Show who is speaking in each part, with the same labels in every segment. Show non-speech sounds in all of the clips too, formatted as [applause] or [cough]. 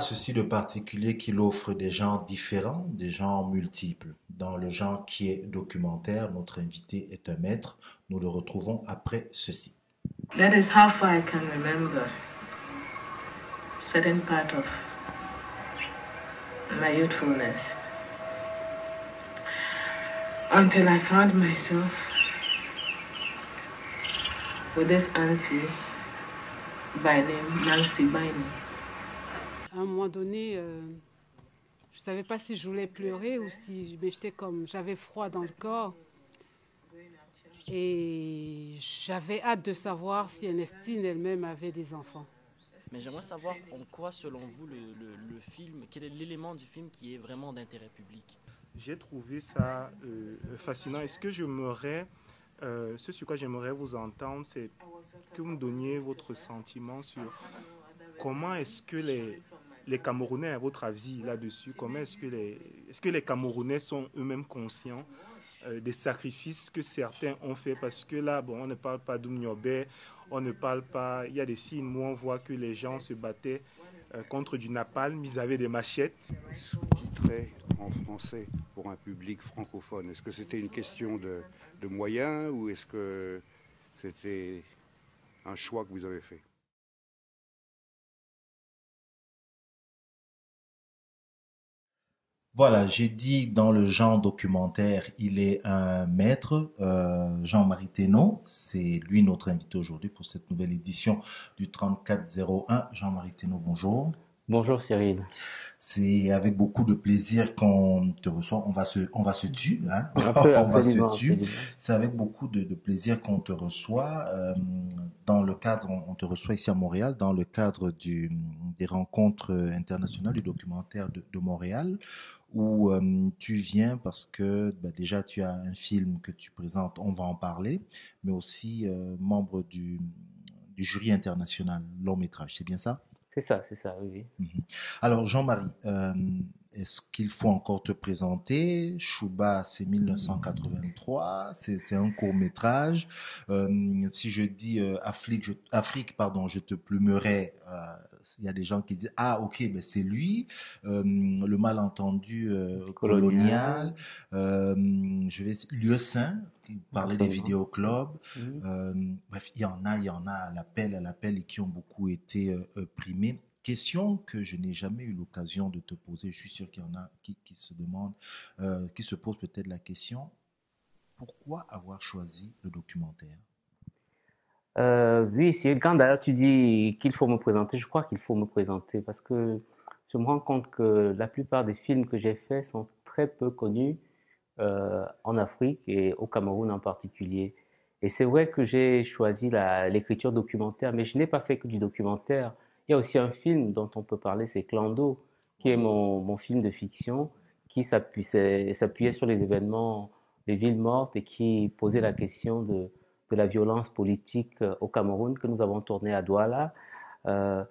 Speaker 1: ceci de particulier qu'il offre des genres différents, des genres multiples. Dans le genre qui est documentaire, notre invité est un maître. Nous le retrouvons après ceci.
Speaker 2: That is how far I can remember certain part of my youthfulness. Until I found myself with this auntie by name Nancy Bynum.
Speaker 3: À un moment donné, euh, je ne savais pas si je voulais pleurer ou si j'étais comme j'avais froid dans le corps. Et j'avais hâte de savoir si Ernestine elle-même avait des enfants.
Speaker 4: Mais j'aimerais savoir en quoi, selon vous, le, le, film, quel est l'élément du film qui est vraiment d'intérêt public?
Speaker 5: J'ai trouvé ça euh, fascinant. Est-ce que j'aimerais, euh, ce sur quoi j'aimerais vous entendre, c'est que vous me donniez votre sentiment sur comment est-ce que les, les Camerounais, à votre avis là-dessus, comment est-ce que les, est-ce que les Camerounais sont eux-mêmes conscients euh, des sacrifices que certains ont fait parce que là, bon, on ne parle pas d'Oumniobé, on ne parle pas. Il y a des films où on voit que les gens se battaient euh, contre du napalm, ils avaient des machettes.
Speaker 6: Sous-titré en français pour un public francophone, est-ce que c'était une question de, de moyens ou est-ce que c'était un choix que vous avez fait?
Speaker 1: Voilà, j'ai dit dans le genre documentaire, il est un maître, euh, Jean-Marie Thénault. C'est lui notre invité aujourd'hui pour cette nouvelle édition du 3401. Jean-Marie Thénault, bonjour.
Speaker 7: Bonjour Cyril.
Speaker 1: C'est avec beaucoup de plaisir qu'on te reçoit. On va se, on va se tuer, hein. on va [laughs] se tuer. C'est avec beaucoup de, plaisir qu'on te reçoit. Euh, dans le cadre, on, te reçoit ici à Montréal, dans le cadre du, des rencontres internationales du documentaire de, de Montréal, où euh, tu viens parce que bah, déjà tu as un film que tu présentes, on va en parler, mais aussi euh, membre du, du jury international long métrage, c'est bien ça?
Speaker 7: C'est ça, c'est ça, oui.
Speaker 1: Mhm. Alors, Jean-Marie, est-ce qu'il faut encore te présenter? Chouba, c'est 1983, c'est un court métrage. Euh, si je dis euh, Afrique, je, Afrique, pardon, je te plumerai. Il y a des gens qui disent ah ok, ben c'est lui. le malentendu colonial. je vais lieu saint. Il parlait des vidéoclubs. Mhm. bref, il y en a, il y en a à l'appel, à l'appel et qui ont beaucoup été primés question que je n'ai jamais eu l'occasion de te poser. Je suis sûr qu'il y en a qui, se demandent, euh, qui se posent peut-être la question pourquoi avoir choisi le documentaire?
Speaker 7: Euh, Oui, c'est quand d'ailleurs tu dis qu'il faut me présenter, je crois qu'il faut me présenter parce que je me rends compte que la plupart des films que j'ai faits sont très peu connus euh, en Afrique et au Cameroun en particulier. Et c'est vrai que j'ai choisi l'écriture documentaire, mais je n'ai pas fait que du documentaire. Il y a aussi un film dont on peut parler, c'est Clando, qui est mon, mon film de fiction, qui s'appuyait sur les événements des villes mortes et qui posait la question de, de, la violence politique euh, au Cameroun que nous avons tourné à Douala. Euh,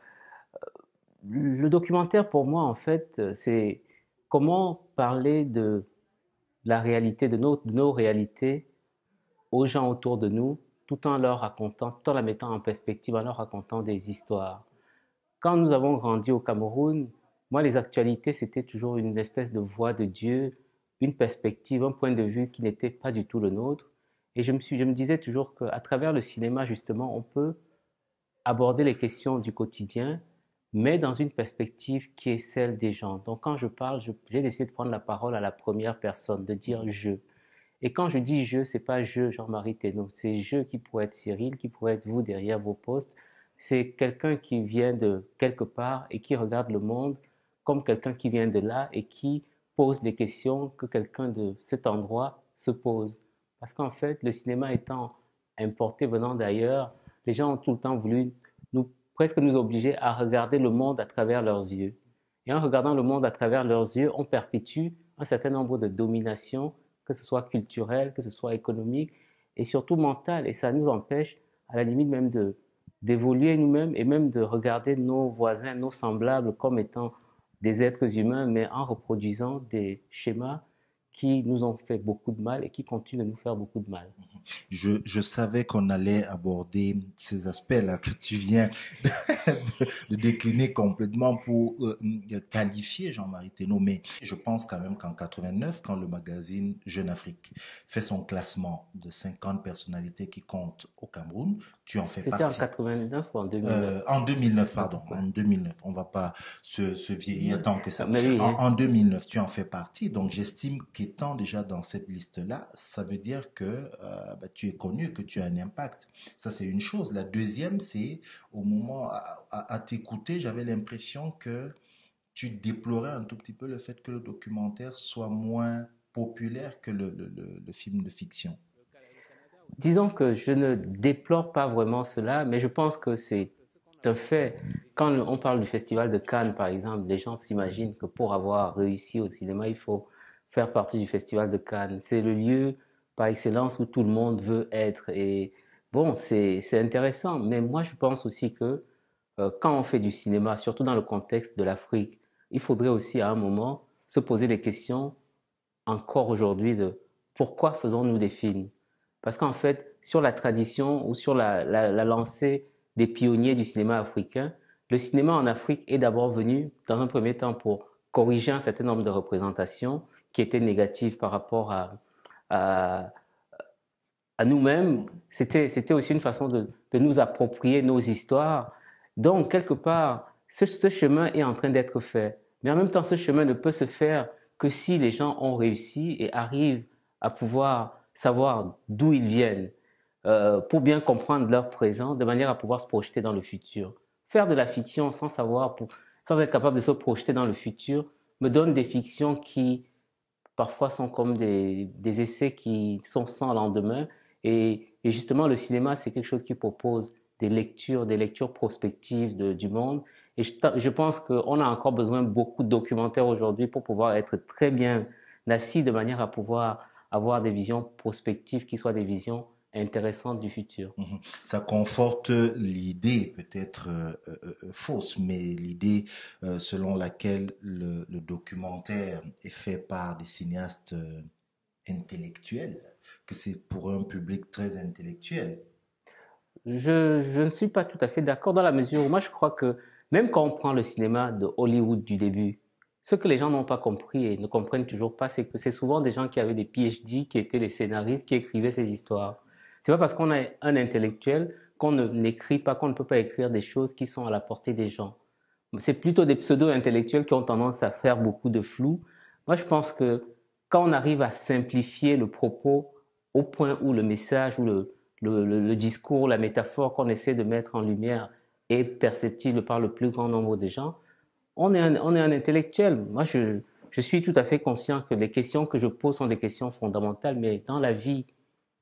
Speaker 7: le documentaire, pour moi, en fait, c'est comment parler de la réalité, de nos, de nos réalités aux gens autour de nous, tout en leur racontant, tout en la mettant en perspective, en leur racontant des histoires. Quand nous avons grandi au Cameroun, moi, les actualités, c'était toujours une espèce de voix de Dieu, une perspective, un point de vue qui n'était pas du tout le nôtre. Et je me, disais toujours qu'à travers le cinéma, justement, on peut aborder les questions du quotidien, mais dans une perspective qui est celle des gens. Donc quand je parle, j'ai décidé de prendre la parole à la première personne, de dire je. Et quand je dis je, c'est pas je Jean-Marie Thénault, c'est je qui pourrait être Cyril, qui pourrait être vous derrière vos postes, c'est quelqu'un qui vient de quelque part et qui regarde le monde comme quelqu'un qui vient de là et qui pose des questions que quelqu'un de cet endroit se pose. Parce qu'en fait, le cinéma étant importé venant d'ailleurs, les gens ont tout le temps voulu nous, presque nous obliger à regarder le monde à travers leurs yeux. Et en regardant le monde à travers leurs yeux, on perpétue un certain nombre de dominations, que ce soit culturelle, que ce soit économique et surtout mentale. Et ça nous empêche, à la limite même de, d'évoluer nous-mêmes et même de regarder nos voisins, nos semblables comme étant des êtres humains, mais en reproduisant des schémas qui nous ont fait beaucoup de mal et qui continuent de nous faire beaucoup de mal.
Speaker 1: Je, je savais qu'on allait aborder ces aspects-là que tu viens de, [laughs] de décliner complètement pour euh, qualifier Jean-Marie Thénault, mais je pense quand même qu'en 89, quand le magazine Jeune Afrique fait son classement de 50 personnalités qui comptent au Cameroun, tu en fais
Speaker 7: C'était
Speaker 1: partie.
Speaker 7: en 89 ou en 2009
Speaker 1: Euh, en 2009, pardon, en 2009. On va pas se, se vieillir tant que ça.
Speaker 7: Oui,
Speaker 1: En, en 2009, tu en fais partie. Donc, j'estime qu'étant déjà dans cette liste-là, ça veut dire que euh, bah, tu es connu, que tu as un impact. Ça, c'est une chose. La deuxième, c'est au moment, à, t'écouter, j'avais l'impression que tu déplorais un tout petit peu le fait que le documentaire soit moins populaire que le- le film de fiction.
Speaker 7: Disons que je ne déplore pas vraiment cela, mais je pense que c'est un fait. Quand on parle du festival de Cannes, par exemple, les gens s'imaginent que pour avoir réussi au cinéma, il faut faire partie du festival de Cannes. C'est le lieu par excellence où tout le monde veut être. Et bon, c'est intéressant, mais moi je pense aussi que euh, quand on fait du cinéma, surtout dans le contexte de l'Afrique, il faudrait aussi à un moment se poser des questions encore aujourd'hui de pourquoi faisons-nous des films? Parce qu'en fait, sur la tradition ou sur la, la lancée des pionniers du cinéma africain, le cinéma en Afrique est d'abord venu, dans un premier temps, pour corriger un certain nombre de représentations qui étaient négatives par rapport à, à, nous-mêmes. C'était, c'était aussi une façon de, de nous approprier nos histoires. Donc, quelque part, ce, chemin est en train d'être fait. Mais en même temps, ce chemin ne peut se faire que si les gens ont réussi et arrivent à pouvoir savoir d'où ils viennent, euh, pour bien comprendre leur présent, de manière à pouvoir se projeter dans le futur. Faire de la fiction sans savoir, sans être capable de se projeter dans le futur, me donne des fictions qui parfois sont comme des, essais qui sont sans lendemain. Et, justement, le cinéma, c'est quelque chose qui propose des lectures, des lectures prospectives du monde. Et je, pense qu'on a encore besoin beaucoup de documentaires aujourd'hui pour pouvoir être très bien assis de manière à pouvoir avoir des visions prospectives qui soient des visions intéressantes du futur.
Speaker 1: Mhm. Ça conforte l'idée, peut-être euh, euh, euh, fausse, mais l'idée euh, selon laquelle le, le documentaire est fait par des cinéastes intellectuels, que c'est pour un public très intellectuel.
Speaker 7: Je, je ne suis pas tout à fait d'accord dans la mesure où moi je crois que même quand on prend le cinéma de Hollywood du début, ce que les gens n'ont pas compris et ne comprennent toujours pas, c'est que c'est souvent des gens qui avaient des PhD, qui étaient les scénaristes, qui écrivaient ces histoires. C'est pas parce qu'on a un intellectuel qu'on n'écrit pas, qu'on ne peut pas écrire des choses qui sont à la portée des gens. C'est plutôt des pseudo-intellectuels qui ont tendance à faire beaucoup de flou. Moi, je pense que quand on arrive à simplifier le propos au point où le message ou le, le, le, discours, la métaphore qu'on essaie de mettre en lumière est perceptible par le plus grand nombre de gens, on est un, est intellectuel. Moi, je suis tout à fait conscient que les questions que je pose sont des questions fondamentales, mais dans la vie,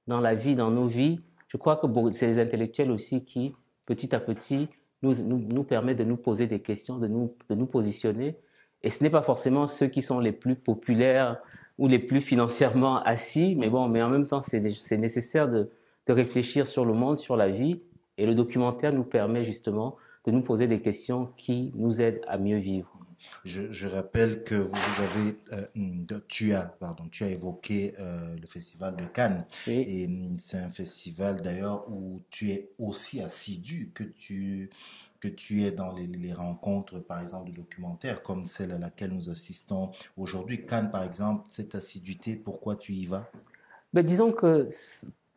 Speaker 7: dans la vie, dans nos vies, je crois que c'est les intellectuels aussi qui, petit à petit, nous, nous, permettent de nous poser des questions, de nous, de nous positionner. Et ce n'est pas forcément ceux qui sont les plus populaires ou les plus financièrement assis, mais bon, mais en même temps, c'est nécessaire de, de réfléchir sur le monde, sur la vie. Et le documentaire nous permet justement de nous poser des questions qui nous aident à mieux vivre.
Speaker 1: Je, je rappelle que vous avez, euh, tu as, pardon, tu as évoqué euh, le festival de Cannes.
Speaker 7: Oui.
Speaker 1: Et c'est un festival d'ailleurs où tu es aussi assidu que tu que tu es dans les, les, rencontres, par exemple, de documentaires comme celle à laquelle nous assistons aujourd'hui. Cannes, par exemple, cette assiduité, pourquoi tu y vas?
Speaker 7: Ben, Disons que,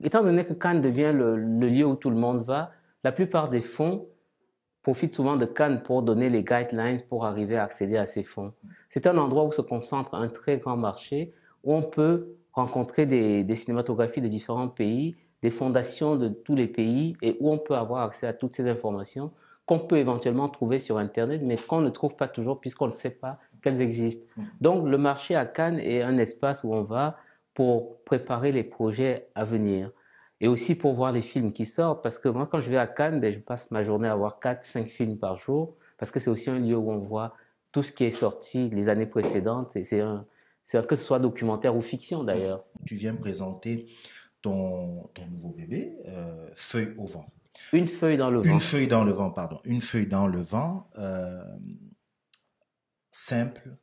Speaker 7: étant donné que Cannes devient le, le lieu où tout le monde va, la plupart des fonds profitent souvent de Cannes pour donner les guidelines pour arriver à accéder à ces fonds. C'est un endroit où se concentre un très grand marché, où on peut rencontrer des, des, cinématographies de différents pays, des fondations de tous les pays, et où on peut avoir accès à toutes ces informations qu'on peut éventuellement trouver sur Internet, mais qu'on ne trouve pas toujours puisqu'on ne sait pas qu'elles existent. Donc le marché à Cannes est un espace où on va pour préparer les projets à venir et aussi pour voir les films qui sortent. Parce que moi, quand je vais à Cannes, ben, je passe ma journée à voir 4-5 films par jour, parce que c'est aussi un lieu où on voit tout ce qui est sorti les années précédentes. Et c'est un, que ce soit documentaire ou fiction d'ailleurs.
Speaker 1: Tu viens présenter ton, ton nouveau bébé, euh, Feuille au vent.
Speaker 7: Une feuille dans le vent.
Speaker 1: Une feuille dans le vent, pardon. Une feuille dans le vent. Euh, simple,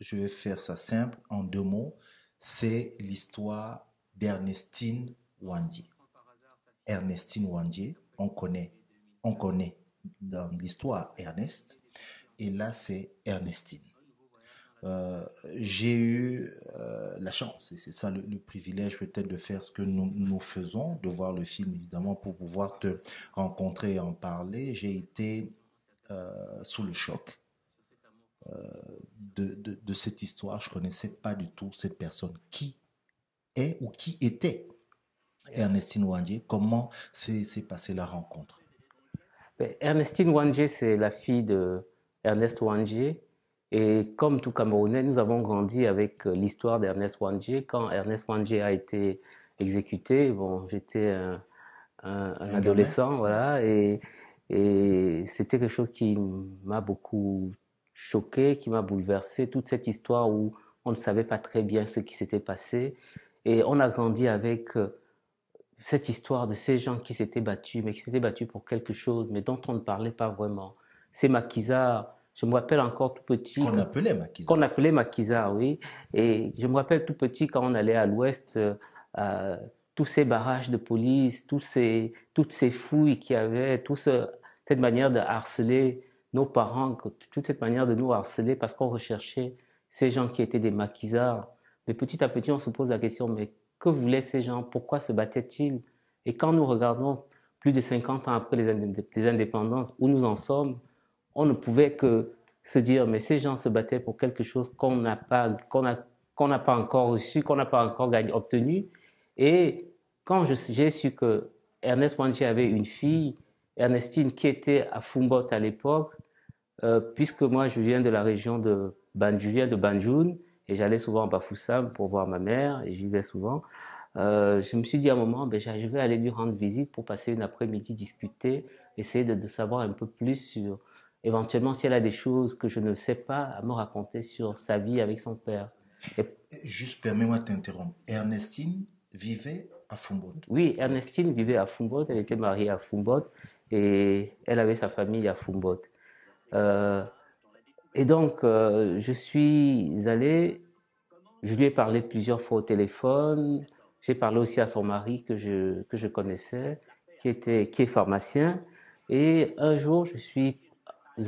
Speaker 1: je vais faire ça simple, en deux mots, c'est l'histoire d'Ernestine Ernestine Wandier, on connaît, on connaît dans l'histoire Ernest, et là c'est Ernestine. Euh, j'ai eu euh, la chance, et c'est ça le, privilège peut-être de faire ce que nous, nous faisons, de voir le film évidemment pour pouvoir te rencontrer et en parler. J'ai été euh, sous le choc de, de, de cette histoire. Je connaissais pas du tout cette personne. Qui est ou qui était Ernestine Wandier Comment s'est passée la rencontre?
Speaker 7: Ben, Ernestine Wandier, c'est la fille de Ernest. Et comme tout Camerounais, nous avons grandi avec euh, l'histoire d'Ernest Wandier. Quand Ernest Wandier a été exécuté, bon, j'étais un, un- un
Speaker 1: gamin.
Speaker 7: adolescent, voilà, et, et c'était quelque chose qui m'a beaucoup choqué, qui m'a bouleversé. Toute cette histoire où on ne savait pas très bien ce qui s'était passé. Et on a grandi avec euh, cette histoire de ces gens qui s'étaient battus, mais qui s'étaient battus pour quelque chose, mais dont on ne parlait pas vraiment. Ces maquisards, je me rappelle encore tout petit,
Speaker 1: Qu'on appelait Maquis.
Speaker 7: qu'on appelait maquisards, oui. Et je me rappelle tout petit quand on allait à l'ouest, euh, euh, tous ces barrages de police, tous ces, toutes ces fouilles qu'il y avait, toute cette manière de harceler nos parents, toute cette manière de nous harceler parce qu'on recherchait ces gens qui étaient des maquisards. Mais petit à petit, on se pose la question, mais que voulaient ces gens? Pourquoi se battaient-ils? Et quand nous regardons plus de 50 ans après les, indép- les indépendances, où nous en sommes, on ne pouvait que se dire, mais ces gens se battaient pour quelque chose qu'on n'a pas, pas encore reçu, qu'on n'a pas encore gagné, obtenu. Et quand j'ai su que Ernest Wandier avait une fille, Ernestine, qui était à Fumbot à l'époque, euh, puisque moi je viens de la région de Ban, de Banjul, et j'allais souvent à Bafoussam pour voir ma mère, et j'y vais souvent. Euh, je me suis dit à un moment, ben, je vais aller lui rendre visite pour passer une après-midi discuter, essayer de, de savoir un peu plus sur, éventuellement, si elle a des choses que je ne sais pas à me raconter sur sa vie avec son père.
Speaker 1: Juste permets-moi de t'interrompre. Ernestine vivait à Fumbot.
Speaker 7: Oui, Ernestine vivait à Fumbot, elle était mariée à Fumbot et elle avait sa famille à Fumbot. Euh, et donc, euh, je suis allé, je lui ai parlé plusieurs fois au téléphone, j'ai parlé aussi à son mari que je, que je connaissais, qui, était, qui est pharmacien. Et un jour, je suis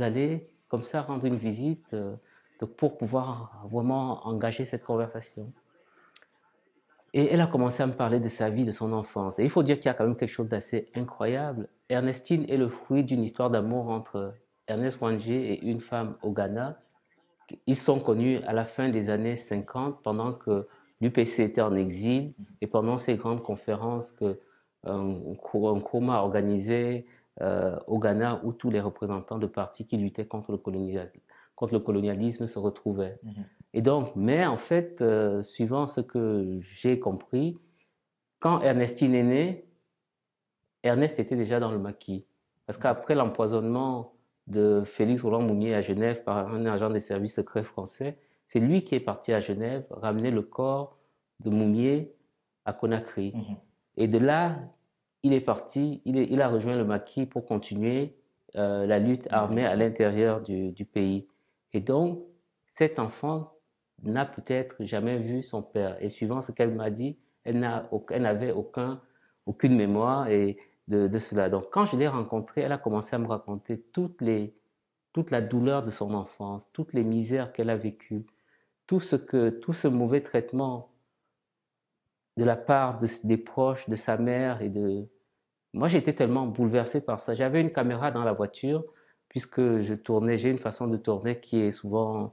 Speaker 7: allé comme ça rendre une visite euh, pour pouvoir vraiment engager cette conversation. Et elle a commencé à me parler de sa vie, de son enfance. Et il faut dire qu'il y a quand même quelque chose d'assez incroyable. Ernestine est le fruit d'une histoire d'amour entre Ernest Wandier et une femme au Ghana. Ils sont connus à la fin des années 50, pendant que l'UPC était en exil et pendant ces grandes conférences que euh, Nkrumah organisées euh, au Ghana où tous les représentants de partis qui luttaient contre le, colonialisme, contre le colonialisme se retrouvaient.
Speaker 1: Mhm.
Speaker 7: Et donc, mais en fait, euh, suivant ce que j'ai compris, quand Ernestine est née, Ernest était déjà dans le maquis. Parce qu'après l'empoisonnement de Félix Roland Mounier à Genève par un agent des services secrets français, c'est lui qui est parti à Genève ramener le corps de Mounier à Conakry.
Speaker 1: Mhm.
Speaker 7: Et de là, il est parti, il, est- il a rejoint le maquis pour continuer euh, la lutte armée à l'intérieur du, du pays. Et donc, cet enfant n'a peut-être jamais vu son père. Et suivant ce qu'elle m'a dit, elle n'avait aucun, aucune mémoire et de, cela. Donc, quand je l'ai rencontrée, elle a commencé à me raconter toutes les, toute la douleur de son enfance, toutes les misères qu'elle a vécues, tout ce que, tout ce mauvais traitement de la part de- des proches, de sa mère et de... Moi, j'étais tellement bouleversé par ça. J'avais une caméra dans la voiture puisque je tournais, j'ai une façon de tourner qui est souvent...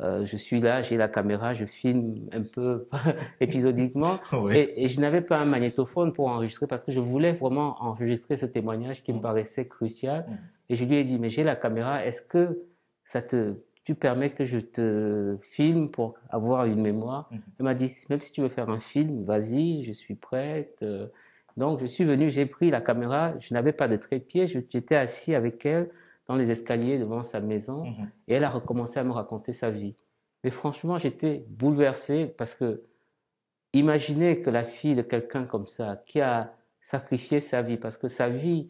Speaker 7: euh, je suis là, j'ai la caméra, je filme un peu [laughs] épisodiquement [laughs] et, et je n'avais pas un magnétophone pour enregistrer parce que je voulais vraiment enregistrer ce témoignage qui me
Speaker 1: Mm.
Speaker 7: paraissait crucial.
Speaker 1: Mm.
Speaker 7: Et je lui ai dit, mais j'ai la caméra, est-ce que ça te, tu permets que je te filme pour avoir une mémoire?
Speaker 1: Mhm.
Speaker 7: Elle m'a dit, même si tu veux faire un film, vas-y, je suis prête. Euh, Donc je suis venu, j'ai pris la caméra, je n'avais pas de trépied, j'étais assis avec elle dans les escaliers devant sa maison
Speaker 1: Mhm.
Speaker 7: et elle a recommencé à me raconter sa vie. Mais franchement, j'étais bouleversé parce que imaginez que la fille de quelqu'un comme ça, qui a sacrifié sa vie, parce que sa vie,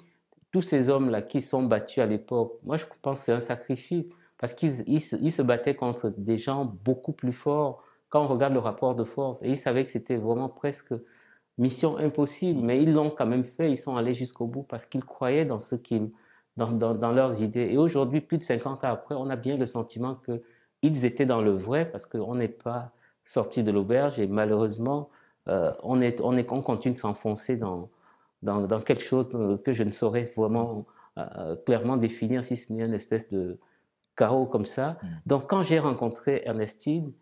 Speaker 7: tous ces hommes-là qui sont battus à l'époque, moi je pense que c'est un sacrifice. parce qu'ils ils se- ils se battaient contre des gens beaucoup plus forts quand on regarde le rapport de force. Et ils savaient que c'était vraiment presque mission impossible, mais ils l'ont quand même fait, ils sont allés jusqu'au bout parce qu'ils croyaient dans ce qu'ils, dans, dans, dans leurs idées. Et aujourd'hui, plus de 50 ans après, on a bien le sentiment que ils étaient dans le vrai parce qu'on n'est pas sorti de l'auberge et malheureusement, euh, on, est, on, est, on continue de s'enfoncer dans, dans, dans quelque chose que je ne saurais vraiment euh, clairement définir si ce n'est une espèce de chaos comme ça.
Speaker 1: Mm.
Speaker 7: Donc quand j'ai rencontré Ernestine,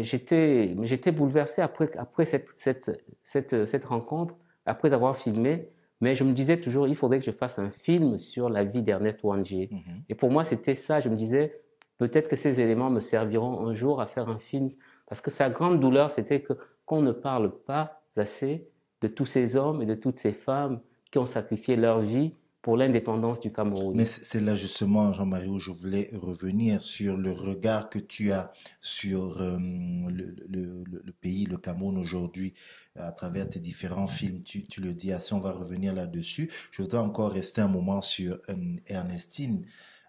Speaker 7: j'étais j'étais bouleversé après, après cette, cette, cette, cette rencontre, après avoir filmé, mais je me disais toujours, il faudrait que je fasse un film sur la vie d'Ernest Wanger.
Speaker 1: Mhm.
Speaker 7: Et pour moi, c'était ça. Je me disais, peut-être que ces éléments me serviront un jour à faire un film. Parce que sa grande douleur, c'était que qu'on ne parle pas assez de tous ces hommes et de toutes ces femmes qui ont sacrifié leur vie pour l'indépendance du Cameroun.
Speaker 1: Mais c'est là justement, Jean-Marie, où je voulais revenir sur le regard que tu as sur euh, le, le- le- le pays, le Cameroun aujourd'hui, à travers tes différents films. Tu, tu le dis assez, on va revenir là-dessus. Je voudrais encore rester un moment sur euh, Ernestine.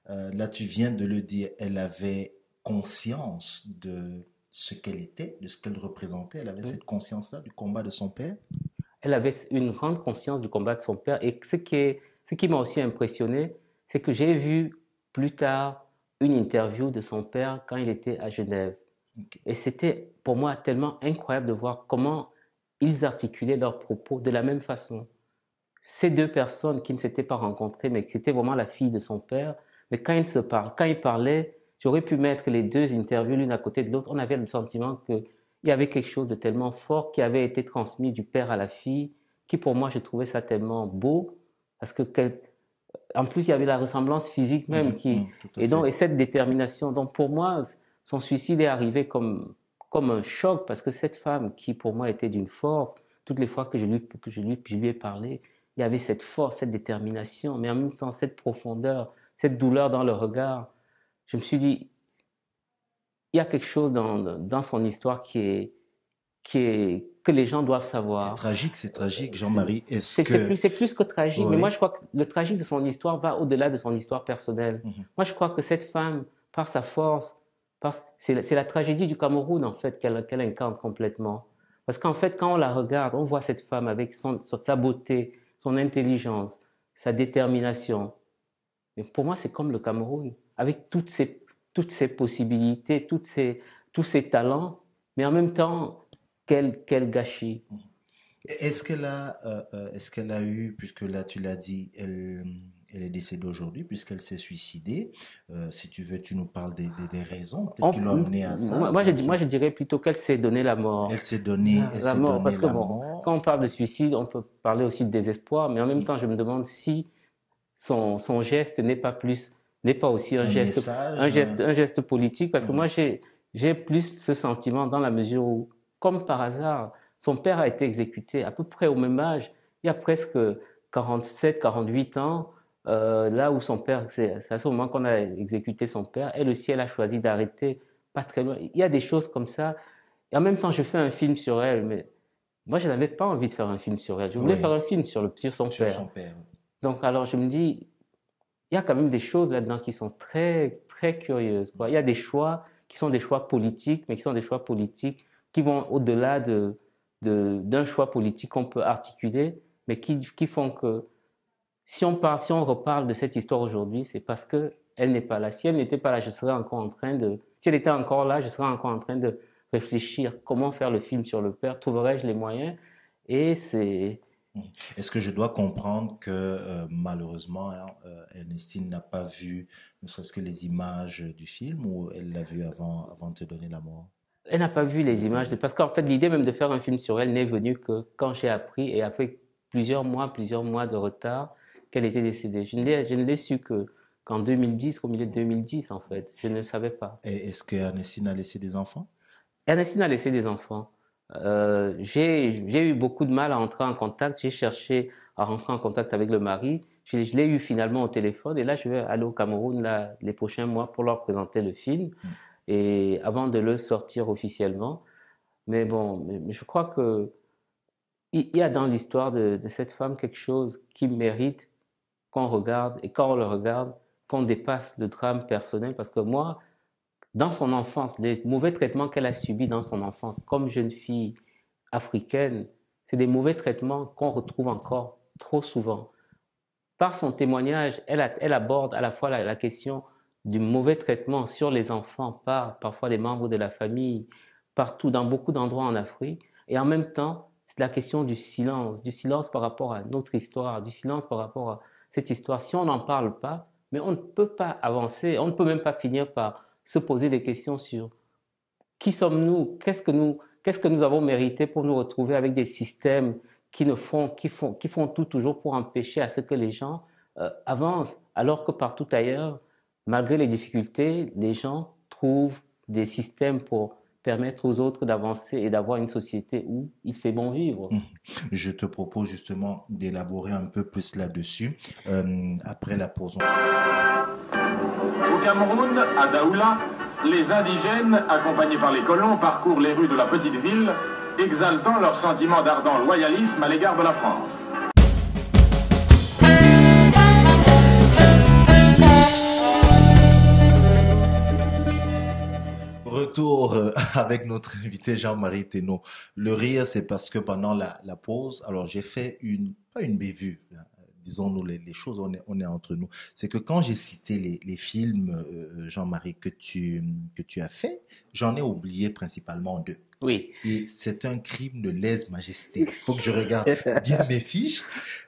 Speaker 1: Euh, là, tu viens de le dire, elle avait conscience de ce qu'elle était, de ce qu'elle représentait. Elle avait
Speaker 7: Oui.
Speaker 1: cette conscience-là du combat de son père?
Speaker 7: elle avait une grande conscience du combat de son père. Et ce qui, est- ce qui m'a aussi impressionné, c'est que j'ai vu plus tard une interview de son père quand il était à Genève. Et c'était pour moi tellement incroyable de voir comment ils articulaient leurs propos de la même façon. Ces deux personnes qui ne s'étaient pas rencontrées, mais qui étaient vraiment la fille de son père, mais quand ils se parlent, quand ils parlaient, j'aurais pu mettre les deux interviews l'une à côté de l'autre. On avait le sentiment qu'il y avait quelque chose de tellement fort qui avait été transmis du père à la fille, qui pour moi, je trouvais ça tellement beau, parce que, en plus, il y avait la ressemblance physique même
Speaker 1: Mhm,
Speaker 7: qui, et donc,
Speaker 1: fait.
Speaker 7: et cette détermination. Donc, pour moi, son suicide est arrivé comme, comme un choc parce que cette femme qui, pour moi, était d'une force, toutes les fois que je lui, que je lui, je lui ai parlé, il y avait cette force, cette détermination, mais en même temps, cette profondeur, cette douleur dans le regard. Je me suis dit, il y a quelque chose dans, dans son histoire qui est, qui est, que les gens doivent
Speaker 1: C'est
Speaker 7: savoir.
Speaker 1: tragique, c'est tragique, Jean-Marie. Est-ce
Speaker 7: C'est c'est plus, c'est plus que tragique. Mais moi, je crois que le tragique de son histoire va au-delà de son histoire personnelle.
Speaker 1: Mhm.
Speaker 7: Moi, je crois que cette femme, par sa force, c'est la, c'est la tragédie du Cameroun, en fait, qu'elle incarne complètement. Parce qu'en fait, quand on la regarde, on voit cette femme avec son, sa beauté, son intelligence, sa détermination. Et pour moi, c'est comme le Cameroun, avec toutes ses, toutes ses possibilités, toutes ses, tous ses talents, mais en même temps, quel, quel gâchis.
Speaker 1: Est-ce qu'elle a, euh, euh, est-ce qu'elle a eu, puisque là tu l'as dit, elle, elle est décédée aujourd'hui, puisqu'elle s'est suicidée. Euh, si tu veux, tu nous parles des, des, des raisons peut-être qui l'ont amenée à ça.
Speaker 7: moi, moi, je, moi, je dirais plutôt qu'elle s'est donné la mort.
Speaker 1: Elle s'est donnée,
Speaker 7: La- mort,
Speaker 1: donnée
Speaker 7: parce que bon,
Speaker 1: mort.
Speaker 7: Quand on parle de suicide, on peut parler aussi de désespoir, mais en même temps, je me demande si son, son geste n'est pas plus, n'est pas aussi un,
Speaker 1: Un
Speaker 7: geste,
Speaker 1: message,
Speaker 7: un geste,
Speaker 1: un-
Speaker 7: un geste politique, parce que
Speaker 1: Mhm.
Speaker 7: moi, j'ai plus ce sentiment dans la mesure où, comme par hasard, son père a été exécuté à peu près au même âge, il y a presque 47, 48 ans, euh, là où son père, c'est à ce moment qu'on a exécuté son père, elle aussi, elle a choisi d'arrêter pas très loin. Il y a des choses comme ça. Et en même temps, je fais un film sur elle, mais moi, je n'avais pas envie de faire un film sur elle. Je voulais
Speaker 1: Oui.
Speaker 7: faire un film sur, le, sur son
Speaker 1: sur
Speaker 7: père.
Speaker 1: son père.
Speaker 7: Donc, alors, je me dis, il y a quand même des choses là-dedans qui sont très, très curieuses. quoi. Il y a des choix qui sont des choix politiques, mais qui sont des choix politiques qui vont au-delà de, d'un choix politique qu'on peut articuler, mais qui, qui font que si on, parle, si on reparle de cette histoire aujourd'hui, c'est parce que elle n'est pas là. Si elle n'était pas là, je serais encore en train de. Si elle était encore là, je serais encore en train de réfléchir comment faire le film sur le père. Trouverais-je les moyens? Et c'est
Speaker 1: Est-ce que je dois comprendre que euh, malheureusement, hein, euh, Ernestine n'a pas vu ne serait-ce que les images du film ou elle l'a vu avant, avant de te donner la mort?
Speaker 7: Elle n'a pas vu les images, parce qu'en fait, l'idée même de faire un film sur elle n'est venue que quand j'ai appris, et après plusieurs mois, plusieurs mois de retard, qu'elle était décédée. Je ne l'ai, je ne l'ai su que, qu'en 2010, au milieu de 2010, en fait. Je ne le savais pas.
Speaker 1: Et est-ce que Ernestine a laissé des enfants?
Speaker 7: Ernestine a laissé des enfants. Euh, j'ai, j'ai eu beaucoup de mal à entrer en contact. J'ai cherché à rentrer en contact avec le mari. Je, je l'ai eu finalement au téléphone. Et là, je vais aller au Cameroun là, les prochains mois pour leur présenter le film. Avant de le sortir officiellement. Mais bon, je crois que il y a dans l'histoire de, cette femme quelque chose qui mérite qu'on regarde. Et quand on le regarde, qu'on dépasse le drame personnel parce que moi, dans son enfance, les mauvais traitements qu'elle a subis dans son enfance comme jeune fille africaine, c'est des mauvais traitements qu'on retrouve encore trop souvent. Par son témoignage, elle, aborde à la fois la, question du mauvais traitement sur les enfants par parfois des membres de la famille, partout, dans beaucoup d'endroits en Afrique, et en même temps, c'est la question du silence, du silence par rapport à notre histoire, du silence par rapport à cette histoire. Si on n'en parle pas, mais on ne peut pas avancer, on ne peut même pas finir par se poser des questions sur qui sommes-nous, qu'est-ce que nous, qu'est-ce que nous avons mérité pour nous retrouver avec des systèmes qui font, qui font, qui font tout toujours pour empêcher à ce que les gens euh, avancent, alors que partout ailleurs, malgré les difficultés, les gens trouvent des systèmes pour permettre aux autres d'avancer et d'avoir une société où il fait bon vivre.
Speaker 1: Mmh. Je te propose justement d'élaborer un peu plus là-dessus euh, après la pause.
Speaker 8: Au Cameroun, à Daoula, les indigènes, accompagnés par les colons, parcourent les rues de la petite ville, exaltant leur sentiment d'ardent loyalisme à l'égard de la France.
Speaker 1: Retour euh, [laughs] avec notre invité Jean-Marie Thénault. Le rire, c'est parce que pendant la, la pause, alors j'ai fait une, pas une bévue, hein, disons-nous les, les, choses, on est, on est entre nous. C'est que quand j'ai cité les, les films, euh, Jean-Marie, que tu, que tu as fait, j'en ai oublié principalement deux.
Speaker 7: Oui.
Speaker 1: Et c'est un crime de lèse-majesté. Il faut que je regarde [laughs] bien mes fiches.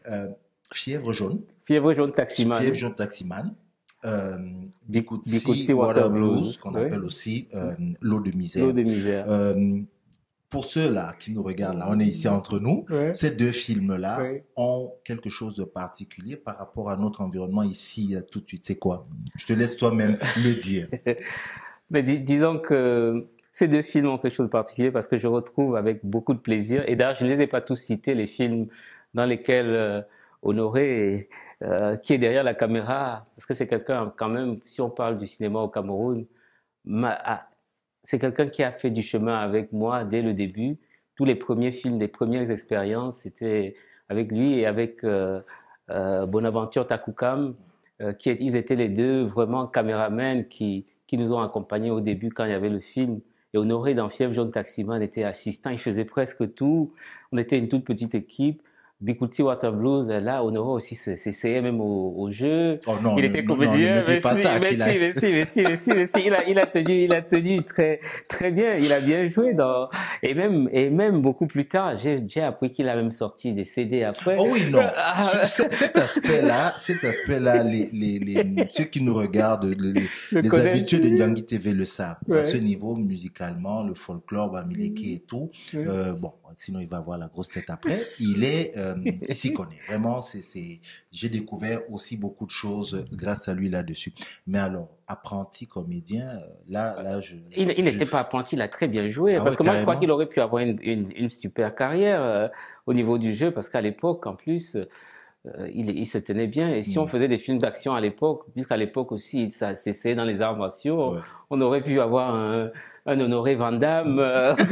Speaker 1: Euh, Fièvre jaune.
Speaker 7: Fièvre jaune taximan.
Speaker 1: Fièvre jaune taximan. Euh,
Speaker 7: Bikutsi Water Blues,
Speaker 1: qu'on
Speaker 7: oui.
Speaker 1: appelle aussi euh, l'eau de misère.
Speaker 7: L'eau de misère.
Speaker 1: Euh, pour ceux-là qui nous regardent, là, on est ici entre nous. Ces deux films-là ont quelque chose de particulier par rapport à notre environnement ici là, tout de suite. C'est quoi? Je te laisse toi-même [laughs] le dire.
Speaker 7: Mais dis- disons que ces deux films ont quelque chose de particulier parce que je retrouve avec beaucoup de plaisir. Et d'ailleurs, je ne les ai pas tous cités, les films dans lesquels euh, Honoré, euh, qui est derrière la caméra, parce que c'est quelqu'un quand même, si on parle du cinéma au Cameroun, c'est quelqu'un qui a fait du chemin avec moi dès le début. Tous les premiers films, les premières expériences, c'était avec lui et avec euh, euh, Bonaventure Takukam, ils étaient les deux vraiment caméramens qui, qui nous ont accompagnés au début quand il y avait le film. Et Honoré dans Fièvre jaune taximan était assistant, il faisait presque tout. On était une toute petite équipe. Bikutsi Water Blues, là, Honoré aussi s'e- s'essayait même au, au jeu.
Speaker 1: Oh non,
Speaker 7: il était comédien, mais, si, mais, si,
Speaker 1: a-
Speaker 7: mais si, mais si, mais si, mais si, il a, il a tenu, il a tenu très, très bien, il a bien joué dans, et même, et même beaucoup plus tard, j'ai, appris qu'il a même sorti des CD après.
Speaker 1: Oh oui, non.
Speaker 7: Ah.
Speaker 1: Ce- cet aspect-là, cet aspect-là, les, les, les, ceux qui nous regardent, les,
Speaker 7: Le
Speaker 1: les habitués de Ndiangi TV le savent. À ce niveau, musicalement, le folklore, Bamileke et tout,
Speaker 7: Ouais.
Speaker 1: euh, bon, sinon il va avoir la grosse tête après, il est, euh, il s'y [laughs] connaît. Vraiment, c'est, j'ai découvert aussi beaucoup de choses grâce à lui là-dessus. Mais alors, apprenti comédien, euh, là, là, je...
Speaker 7: Il,
Speaker 1: je-
Speaker 7: n'était pas apprenti, il a très bien joué.
Speaker 1: Ah
Speaker 7: parce que moi, je crois qu'il aurait pu avoir une, une, une super carrière euh, au niveau du jeu, parce qu'à l'époque, en plus, euh, il, il se tenait bien. Et si
Speaker 1: Mm.
Speaker 7: on faisait des films d'action à l'époque, puisqu'à l'époque aussi, ça s'essayait dans les arts martiaux,
Speaker 1: Ouais.
Speaker 7: on aurait pu avoir un, un Honoré Van Damme. euh, [laughs]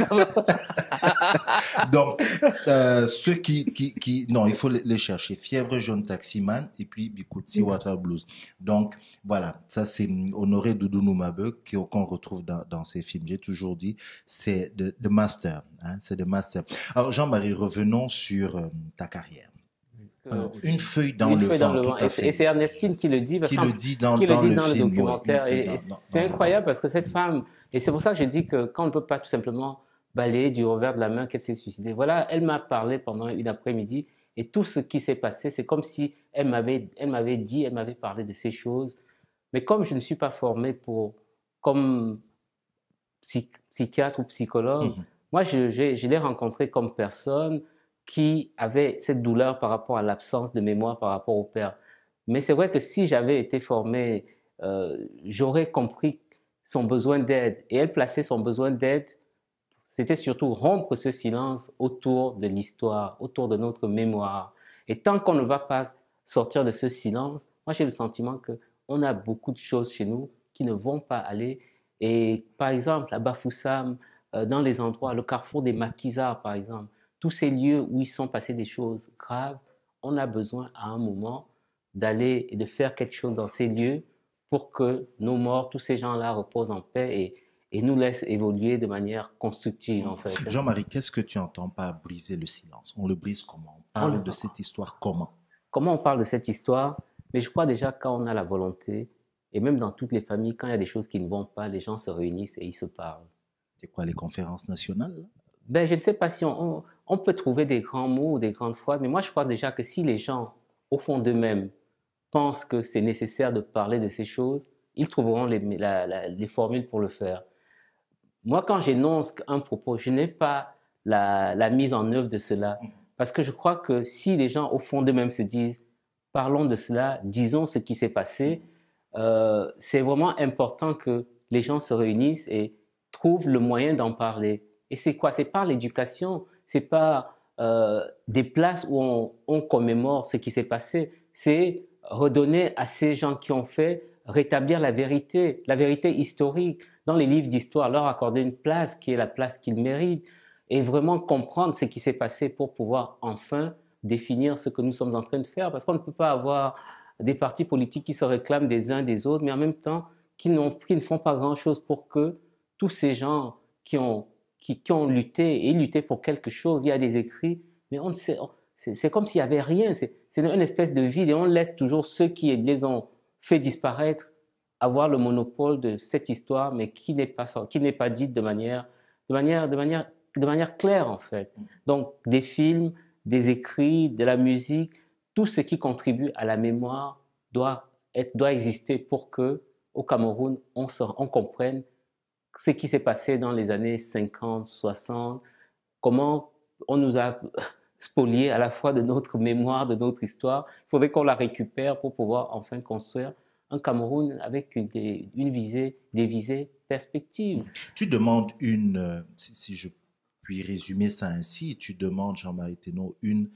Speaker 1: Donc, euh, ceux qui, qui, qui, non, il faut les, chercher. Fièvre jaune taximan et puis Bikutsi Water Blues. Donc, voilà, ça c'est Honoré Doudou Noumabe qui- qu'on retrouve dans, dans ces films. J'ai toujours dit, c'est de, de master, hein, c'est de master. Alors, Jean-Marie, revenons sur euh, ta carrière. Euh, une feuille dans
Speaker 7: Une
Speaker 1: le
Speaker 7: feuille
Speaker 1: vent,
Speaker 7: dans le
Speaker 1: tout à
Speaker 7: Et
Speaker 1: fait.
Speaker 7: c'est- Et c'est Ernestine qui le dit. parce
Speaker 1: qui le dit dans,
Speaker 7: qui
Speaker 1: dans
Speaker 7: le dit
Speaker 1: le
Speaker 7: dans le
Speaker 1: film. ouais,
Speaker 7: documentaire. Et, et c'est incroyable parce que cette femme, et c'est pour ça que je dis que quand on ne peut pas tout simplement balayer du revers de la main qu'elle s'est suicidée. Voilà, elle m'a parlé pendant une après-midi et tout ce qui s'est passé, c'est comme si elle m'avait, elle m'avait dit, elle m'avait parlé de ces choses. Mais comme je ne suis pas formé pour, comme psy- psychiatre ou psychologue,
Speaker 1: Mhm.
Speaker 7: moi, je l'ai rencontrée comme personne qui avait cette douleur par rapport à l'absence de mémoire par rapport au père. Mais c'est vrai que si j'avais été formé, euh, j'aurais compris son besoin d'aide. Et elle plaçait son besoin d'aide, c'était surtout rompre ce silence autour de l'histoire, autour de notre mémoire. Et tant qu'on ne va pas sortir de ce silence, moi j'ai le sentiment que on a beaucoup de choses chez nous qui ne vont pas aller. Et par exemple, à Bafoussam, euh, dans les endroits, le carrefour des maquisards, par exemple, tous ces lieux où il sont passés des choses graves, on a besoin à un moment d'aller et de faire quelque chose dans ces lieux pour que nos morts, tous ces gens-là reposent en paix et, et nous laissent évoluer de manière constructive, en fait.
Speaker 1: Jean-Marie, qu'est-ce que tu entends par briser le silence? On le brise comment? On parle
Speaker 7: On
Speaker 1: de cette histoire comment?
Speaker 7: Comment on parle de cette histoire? Mais je crois déjà quand on a la volonté, et même dans toutes les familles, quand il y a des choses qui ne vont pas, les gens se réunissent et ils se parlent.
Speaker 1: C'est quoi les conférences nationales?
Speaker 7: Ben, je ne sais pas si on, on- on peut trouver des grands mots ou des grandes phrases, mais moi je crois déjà que si les gens, au fond d'eux-mêmes, pensent que c'est nécessaire de parler de ces choses, ils trouveront les, formules pour le faire. Moi, quand j'énonce un propos, je n'ai pas la, mise en œuvre de cela, parce que je crois que si les gens, au fond d'eux-mêmes, se disent, parlons de cela, disons ce qui s'est passé, euh, c'est vraiment important que les gens se réunissent et trouvent le moyen d'en parler. Et c'est quoi? C'est par l'éducation, c'est pas euh, des places où on, on commémore ce qui s'est passé, c'est redonner à ces gens qui ont fait, rétablir la vérité, la vérité historique dans les livres d'histoire, leur accorder une place qui est la place qu'ils méritent et vraiment comprendre ce qui s'est passé pour pouvoir enfin définir ce que nous sommes en train de faire. Parce qu'on ne peut pas avoir des partis politiques qui se réclament des uns des autres, mais en même temps qui, ne font pas grand-chose pour que tous ces gens qui ont, qui, qui ont lutté et lutté pour quelque chose, il y a des écrits, mais on ne sait, c'est comme s'il n'y avait rien, c'est une espèce de vide et on laisse toujours ceux qui les ont fait disparaître avoir le monopole de cette histoire, mais qui n'est pas, pas dite de manière, de, manière, de, manière, de manière claire en fait. Donc des films, des écrits, de la musique, tout ce qui contribue à la mémoire doit, doit exister pour que au Cameroun, on, se, on comprenne ce qui s'est passé dans les années 50, 60, comment on nous a spolié à la fois de notre mémoire, de notre histoire. Il faudrait qu'on la récupère pour pouvoir enfin construire un Cameroun avec une, une visée, des visées perspectives.
Speaker 1: Tu demandes une, euh, si, si je puis résumer ça ainsi, tu demandes, Jean-Marie Thénault, une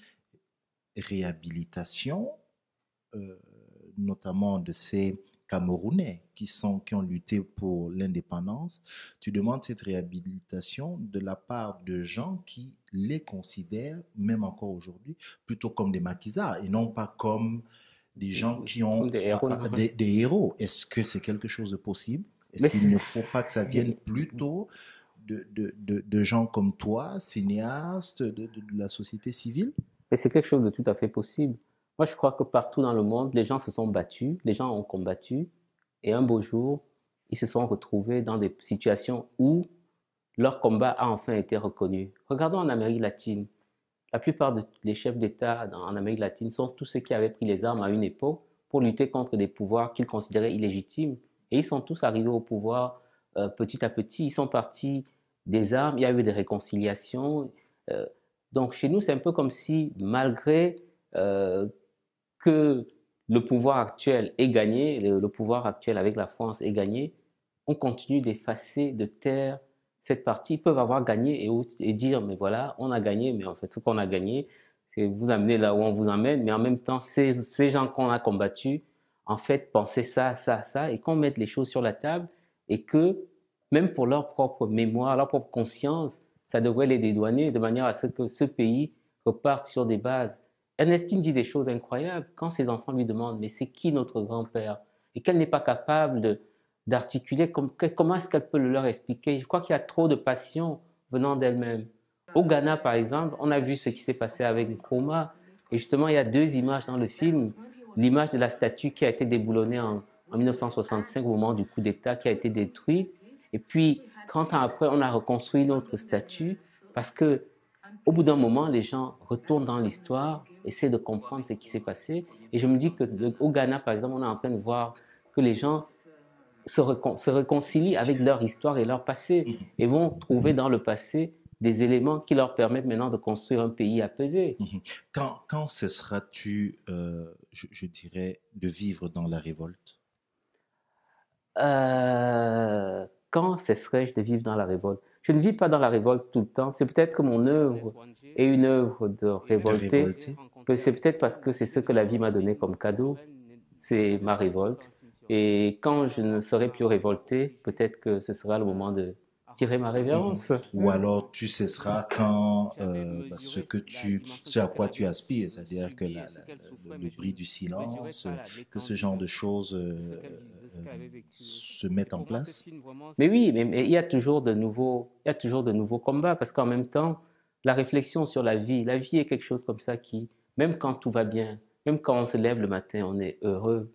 Speaker 1: réhabilitation, euh, notamment de ces Camerounais qui, sont, qui ont lutté pour l'indépendance. Tu demandes cette réhabilitation de la part de gens qui les considèrent, même encore aujourd'hui, plutôt comme des maquisards et non pas comme des gens qui ont
Speaker 7: des héros.
Speaker 1: des, des héros. Est-ce que c'est quelque chose de possible? Est-ce
Speaker 7: Mais
Speaker 1: qu'il ne faut pas que ça vienne plutôt de, de, de, de gens comme toi, cinéastes, de, la société civile?
Speaker 7: Et c'est quelque chose de tout à fait possible. Moi, je crois que partout dans le monde, les gens se sont battus, les gens ont combattu, et un beau jour, ils se sont retrouvés dans des situations où leur combat a enfin été reconnu. Regardons en Amérique latine. La plupart des chefs d'État en Amérique latine sont tous ceux qui avaient pris les armes à une époque pour lutter contre des pouvoirs qu'ils considéraient illégitimes. Et ils sont tous arrivés au pouvoir euh, petit à petit. Ils sont partis des armes, il y a eu des réconciliations. Euh, donc chez nous, c'est un peu comme si, malgré euh, que le pouvoir actuel est gagné, le, pouvoir actuel avec la France est gagné, on continue d'effacer, de taire cette partie. Ils peuvent avoir gagné et, dire, mais voilà, on a gagné, mais en fait, ce qu'on a gagné, c'est vous amener là où on vous emmène, mais en même temps, ces, ces gens qu'on a combattus, en fait, pensaient ça, ça, ça, et qu'on mette les choses sur la table, et que, même pour leur propre mémoire, leur propre conscience, ça devrait les dédouaner de manière à ce que ce pays reparte sur des bases. Ernestine dit des choses incroyables quand ses enfants lui demandent mais c'est qui notre grand-père? Et qu'elle n'est pas capable d'articuler comment est-ce qu'elle peut le leur expliquer? Je crois qu'il y a trop de passion venant d'elle-même. Au Ghana, par exemple, on a vu ce qui s'est passé avec Nkrumah et justement il y a deux images dans le film. L'image de la statue qui a été déboulonnée en, en 1965 au moment du coup d'État qui a été détruite et puis 30 ans après on a reconstruit une autre statue parce que au bout d'un moment, les gens retournent dans l'histoire, essaient de comprendre ce qui s'est passé. Et je me dis que le- au Ghana, par exemple, on est en train de voir que les gens se, récon- se réconcilient avec leur histoire et leur passé et vont trouver dans le passé des éléments qui leur permettent maintenant de construire un pays apaisé.
Speaker 1: Quand, quand cesseras-tu, euh, je, je dirais, de vivre dans la révolte?
Speaker 7: Euh, quand cesserai-je de vivre dans la révolte? Je ne vis pas dans la révolte tout le temps. C'est peut-être que mon œuvre est une œuvre de révolté. C'est peut-être parce que c'est ce que la vie m'a donné comme cadeau. C'est ma révolte. Et quand je ne serai plus révolté, peut-être que ce sera le moment de, tirer ma révérence.
Speaker 1: Ou alors tu cesseras quand euh, bah, ce que tu, ce à quoi tu aspires, c'est-à-dire que la, la, le bruit du silence, que ce genre de choses euh, euh, se mettent en place.
Speaker 7: Mais oui, mais, mais, il y a toujours de nouveaux, il y a toujours de nouveaux combats parce qu'en même temps, la réflexion sur la vie, la vie est quelque chose comme ça qui, même quand tout va bien, même quand on se lève le matin, on est heureux,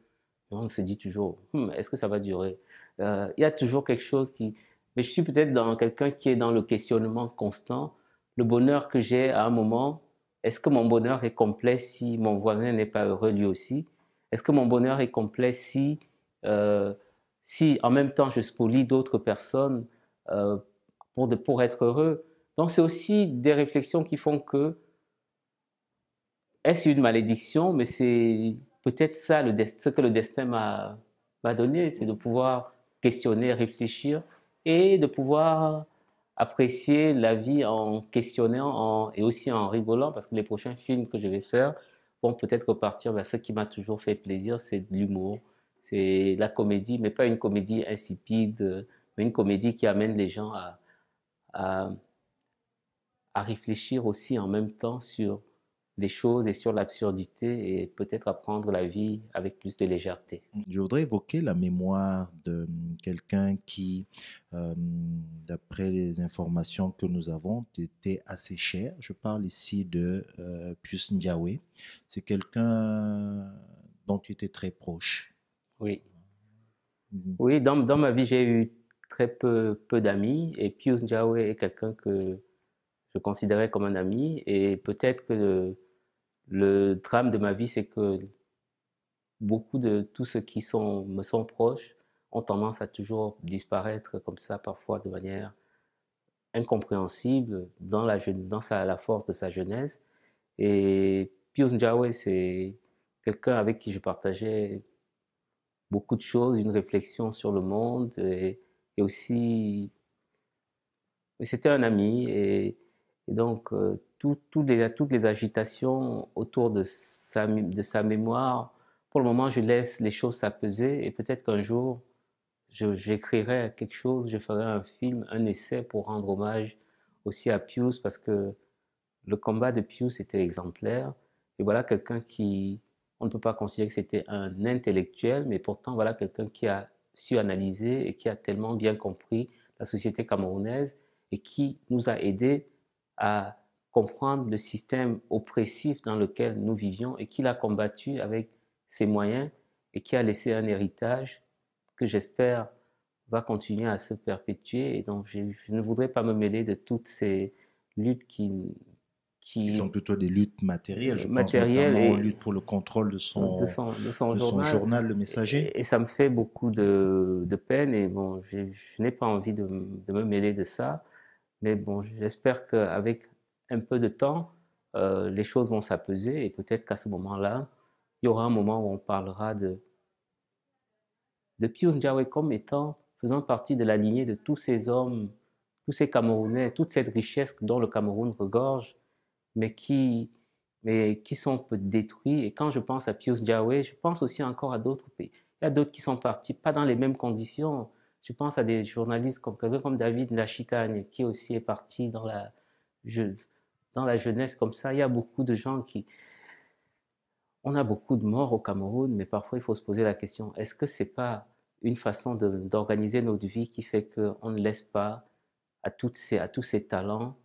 Speaker 7: on se dit toujours, hmm, est-ce que ça va durer? Euh, Il y a toujours quelque chose qui... Mais je suis peut-être dans quelqu'un qui est dans le questionnement constant. Le bonheur que j'ai à un moment, est-ce que mon bonheur est complet si mon voisin n'est pas heureux lui aussi? Est-ce que mon bonheur est complet si, euh, si en même temps je spolie d'autres personnes euh, pour, être heureux? Donc c'est aussi des réflexions qui font que est-ce une malédiction? Mais c'est peut-être ça ce que le destin m'a donné, c'est de pouvoir questionner, réfléchir et de pouvoir apprécier la vie en questionnant et aussi en rigolant parce que les prochains films que je vais faire vont peut-être repartir. Vers ce qui m'a toujours fait plaisir, c'est l'humour, c'est la comédie, mais pas une comédie insipide, mais une comédie qui amène les gens à, à, à réfléchir aussi en même temps sur des choses et sur l'absurdité et peut-être apprendre la vie avec plus de légèreté.
Speaker 1: Je voudrais évoquer la mémoire de quelqu'un qui, euh, d'après les informations que nous avons, était assez cher. Je parle ici de euh, Pius Ndiawe. C'est quelqu'un dont tu étais très proche.
Speaker 7: Oui. Mm. Oui, dans, dans ma vie, j'ai eu très peu, peu d'amis et Pius Ndiawe est quelqu'un que je considérais comme un ami et peut-être que le, le, drame de ma vie, c'est que beaucoup de tous ceux qui me sont proches ont tendance à toujours disparaître comme ça, parfois de manière incompréhensible dans la, force de sa jeunesse. Et Pius Njawe, c'est quelqu'un avec qui je partageais beaucoup de choses, une réflexion sur le monde et, aussi, c'était un ami et donc, euh, tout, les, toutes les agitations autour de sa, de sa mémoire, pour le moment, je laisse les choses s'apeser et peut-être qu'un jour, j'écrirai quelque chose, je ferai un film, un essai pour rendre hommage aussi à Pius parce que le combat de Pius était exemplaire. Et voilà quelqu'un qui, on ne peut pas considérer que c'était un intellectuel, mais pourtant voilà quelqu'un qui a su analyser et qui a tellement bien compris la société camerounaise et qui nous a aidés à comprendre le système oppressif dans lequel nous vivions et qu'il a combattu avec ses moyens et qui a laissé un héritage que j'espère va continuer à se perpétuer. Et donc, je, ne voudrais pas me mêler de toutes ces luttes qui...
Speaker 1: Qui, sont plutôt des luttes matérielles, je matérielles pense, et lutte pour le contrôle de son, de son, de son, de journal, son journal, Le Messager.
Speaker 7: Et, et, ça me fait beaucoup de, de peine et bon, je, je n'ai pas envie de, de, me mêler de ça. Mais bon, j'espère qu'avec un peu de temps, euh, les choses vont s'apeser et peut-être qu'à ce moment-là, il y aura un moment où on parlera de, de Pius Ndiawe comme étant, faisant partie de la lignée de tous ces hommes, tous ces Camerounais, toute cette richesse dont le Cameroun regorge, mais qui, mais qui sont détruits. Et quand je pense à Pius Ndiawe, je pense aussi encore à d'autres pays. Il y a d'autres qui sont partis, pas dans les mêmes conditions, je pense à des journalistes comme comme David Lachitagne, qui aussi est parti dans la, dans la jeunesse comme ça. Il y a beaucoup de gens qui... On a beaucoup de morts au Cameroun, mais parfois il faut se poser la question, est-ce que c'est pas une façon d'organiser notre vie qui fait qu'on ne laisse pas à, toutes ces, à tous ces talents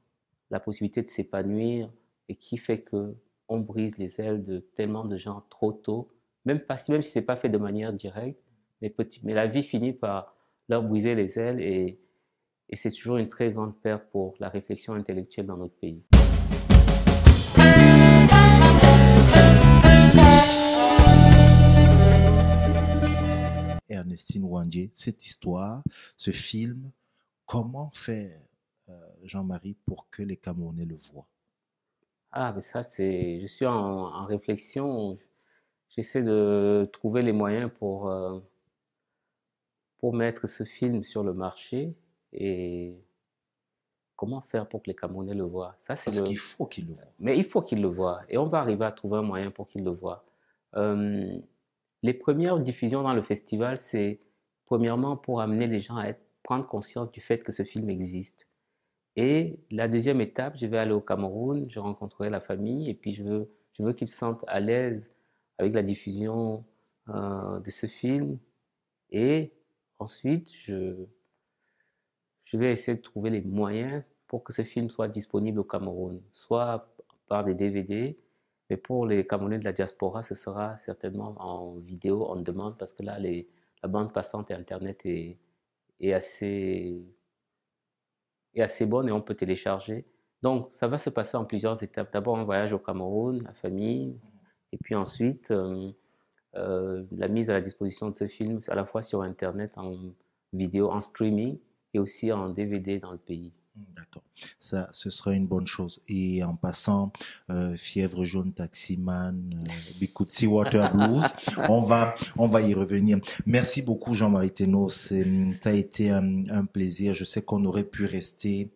Speaker 7: la possibilité de s'épanouir et qui fait que on brise les ailes de tellement de gens trop tôt, même, pas, même si c'est pas fait de manière directe, mais, petit, mais la vie finit par leur briser les ailes et, et c'est toujours une très grande perte pour la réflexion intellectuelle dans notre pays.
Speaker 1: Ernestine Wandier, cette histoire, ce film, comment faire, euh, Jean-Marie, pour que les Camerounais le voient?
Speaker 7: Ah, mais ça, c'est. Je suis en, en réflexion. J'essaie de trouver les moyens pour. Euh, pour mettre ce film sur le marché et comment faire pour que les Camerounais le voient?
Speaker 1: Ça, c'est Parce le... qu'il faut qu'ils le voient.
Speaker 7: Mais il faut qu'ils le voient et on va arriver à trouver un moyen pour qu'ils le voient. Euh, les premières diffusions dans le festival, c'est premièrement pour amener les gens à prendre conscience du fait que ce film existe. Et la deuxième étape, je vais aller au Cameroun, je rencontrerai la famille et puis je veux, je veux qu'ils se sentent à l'aise avec la diffusion euh, de ce film. Et ensuite, je, je vais essayer de trouver les moyens pour que ce film soit disponible au Cameroun, soit par des DVD, mais pour les Camerounais de la diaspora, ce sera certainement en vidéo, en demande, parce que là, la bande passante et Internet est, est, assez, est assez bonne et on peut télécharger. Donc, ça va se passer en plusieurs étapes. D'abord, un voyage au Cameroun, la famille, et puis ensuite, euh, euh, la mise à la disposition de ce film, à la fois sur Internet, en vidéo, en streaming, et aussi en DVD dans le pays.
Speaker 1: D'accord, ça, ce sera une bonne chose. Et en passant, euh, Fièvre jaune, Taximan, euh, Sea Water Blues, [laughs] on va, on va y revenir. Merci beaucoup Jean-Marie Thénault, ça a été un, un, plaisir. Je sais qu'on aurait pu rester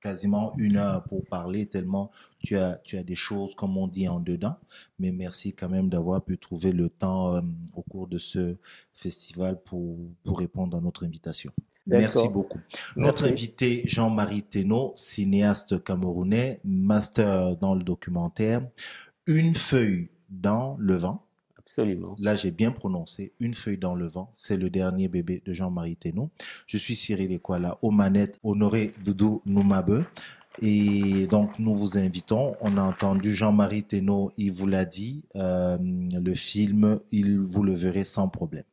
Speaker 1: quasiment une heure pour parler tellement tu as, tu as des choses, comme on dit, en dedans. Mais merci quand même d'avoir pu trouver le temps euh, au cours de ce festival pour, pour répondre à notre invitation. Merci beaucoup. Notre invité, Jean-Marie Thénault, cinéaste camerounais, master dans le documentaire, Une feuille dans le vent.
Speaker 7: Absolument.
Speaker 1: Là, j'ai bien prononcé Une feuille dans le vent. C'est le dernier bébé de Jean-Marie Thénault. Je suis Cyril Ekwala, aux manettes, Honoré Doudou Noumabe. Et donc, nous vous invitons. On a entendu Jean-Marie Thénault, il vous l'a dit, euh, le film, il vous le verrez sans problème.